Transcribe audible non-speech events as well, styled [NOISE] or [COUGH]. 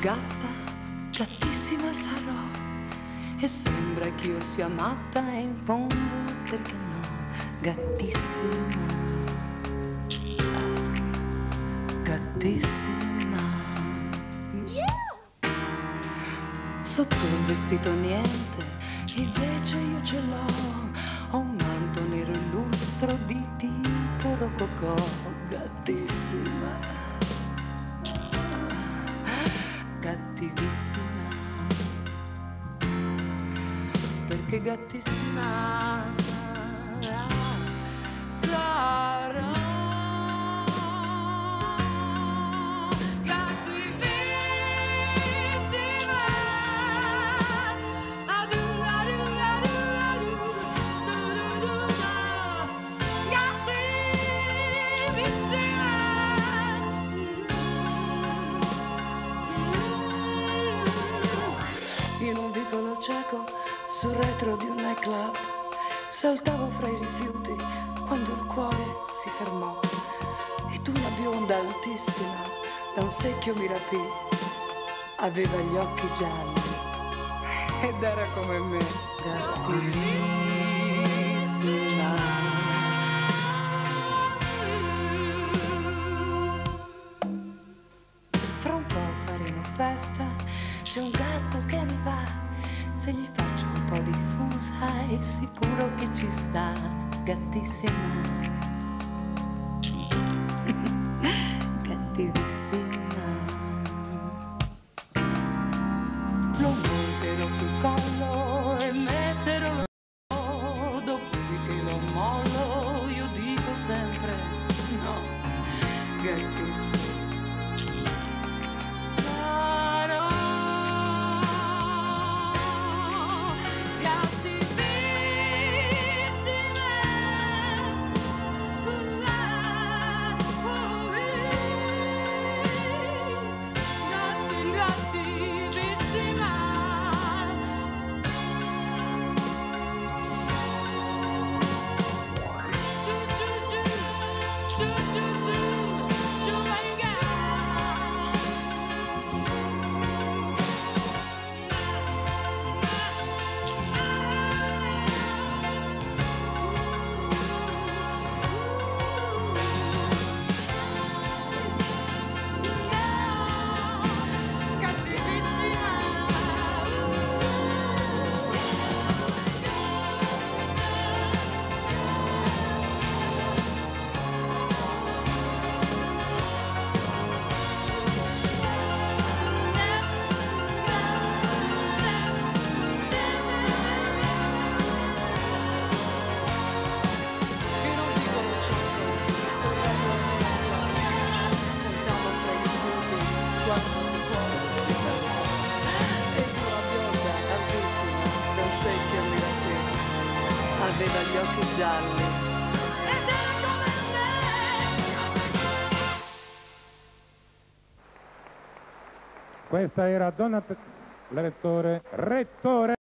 gatta, gattissima sarò. E sembra che io sia matta e in fondo perché no, gattissima. Gattissima. Sotto il vestito niente, invece io ce l'ho. Ho un manto nero illustro di tipo rococò, gattissima. Cattivissima. Perché gattissima sul retro di un nightclub, saltavo fra i rifiuti quando il cuore si fermò. Ed una bionda altissima, da un secchio mi rapì, aveva gli occhi gialli. Ed era come me, cattivissima. Fra un po' faremo festa, c'è un gatto che mi va, se gli faccio un po' di fusa è sicuro che ci sta, gattissima. [LAUGHS] Cattivissima. Lo monterò sul collo e metterò dopodiché lo mollo, io dico sempre no, gattissima. Quando il cuore si fermò rapì Aveva gli occhi gialli Questa era Donat, l'elettore rettore.